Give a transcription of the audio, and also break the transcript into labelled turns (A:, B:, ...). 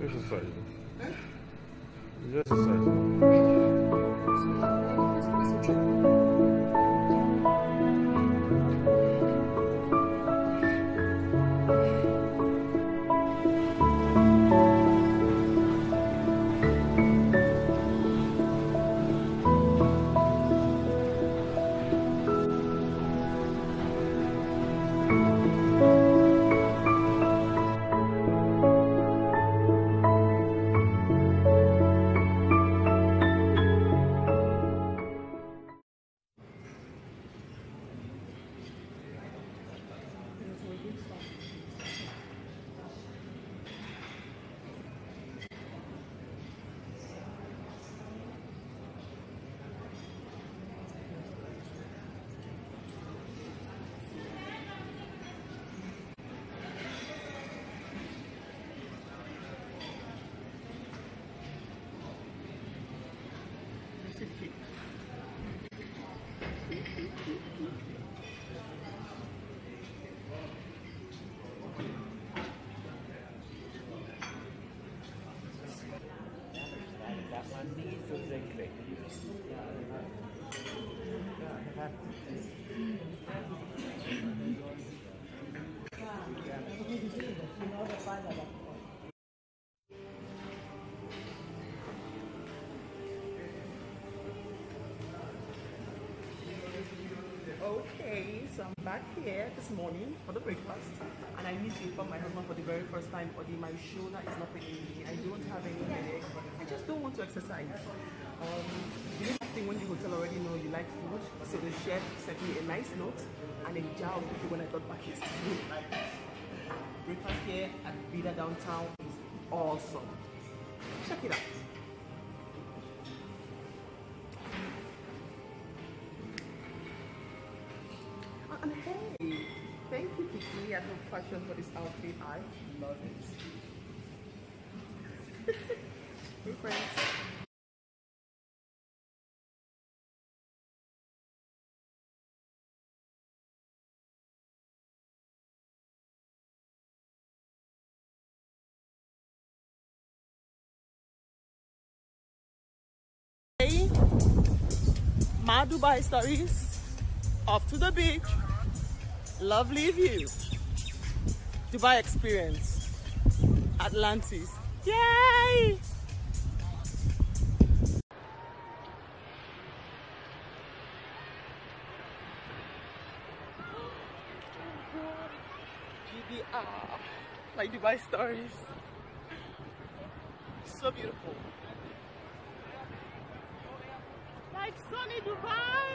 A: Нельзя сосать. Нельзя сосать.
B: Okay, so I'm back here this morning for the breakfast, and I need to inform my husband for the very first time, Odi, my shoulder is not paining me. I don't have any headache. I just don't want to exercise. Um, you thing when the hotel already know you like food, so the chef sent me a nice note and a jar of when I got back yesterday. Breakfast here at Vida downtown is awesome. Check it out. And hey, thank you, Kiki, at Hope Fashion for this outfit. I love it. hey, friends. My Dubai stories. Off to the beach. Lovely view. Dubai experience. Atlantis. Yay! Like Dubai stories. So beautiful. Like sunny Dubai.